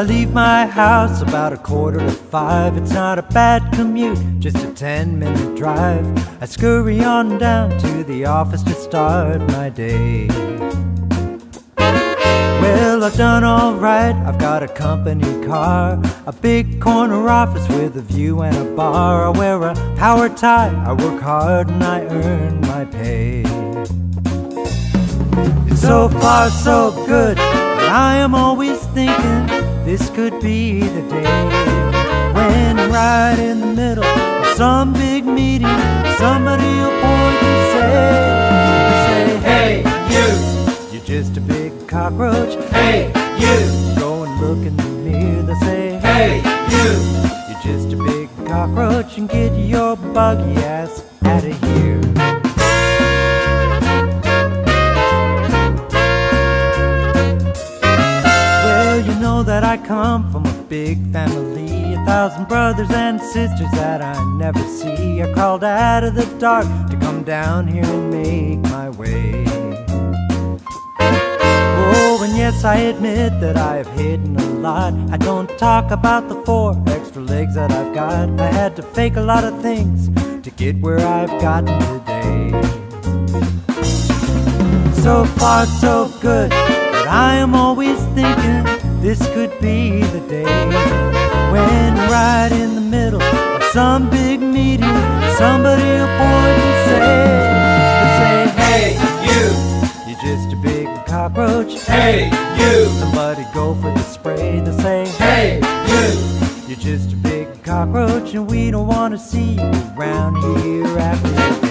I leave my house about a quarter to five. It's not a bad commute, just a ten minute drive. I scurry on down to the office to start my day. Well, I've done alright, I've got a company car, a big corner office with a view and a bar. I wear a power tie, I work hard and I earn my pay. So far so good, but I am always thinking this could be the day when right in the middle of some big meeting, somebody will point and say, say, Hey, you, you're just a big cockroach. hey, you, Go and look in the mirror, they say, hey, you. You're just a big cockroach and get your buggy out that I come from a big family, a thousand brothers and sisters that I never see. I called out of the dark to come down here and make my way. Oh, and yes, I admit that I have hidden a lot. I don't talk about the four extra legs that I've got. I had to fake a lot of things to get where I've gotten today. So far, so good, but I am always thinking this could be the day when, right in the middle of some big meeting, somebody will point and say, say, Hey, you, you're just a big cockroach. hey, you, Somebody go for the spray. They say, hey, you. you're just a big cockroach, and we don't want to see you around here after.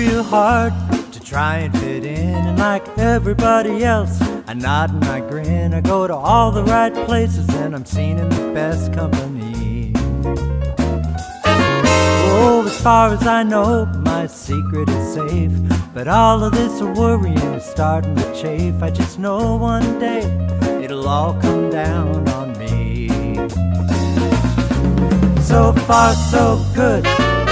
Real hard to try and fit in, and like everybody else, I nod and I grin. I go to all the right places, and I'm seen in the best company. Oh, as far as I know, my secret is safe. But all of this worrying is starting to chafe. I just know one day it'll all come down on me. So far, so good.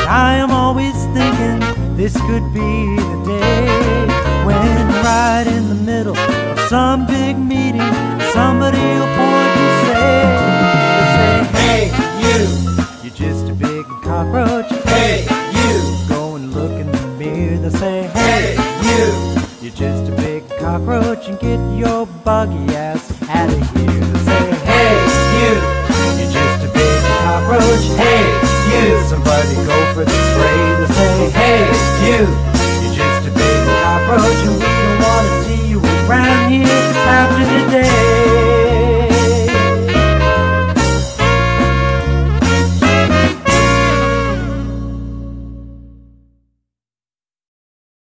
I am always thinking this could be the day when, right in the middle of some big meeting, somebody will point and say, say, Hey, you. you're just a big cockroach. Hey, you. Go and look in the mirror. They say, Hey, you. you're just a big cockroach and get your buggy ass out of here. They say, Hey, you. you're just a big cockroach. Hey, you. Somebody go for the you. you're just a big cockroach and we don't want to see you around here.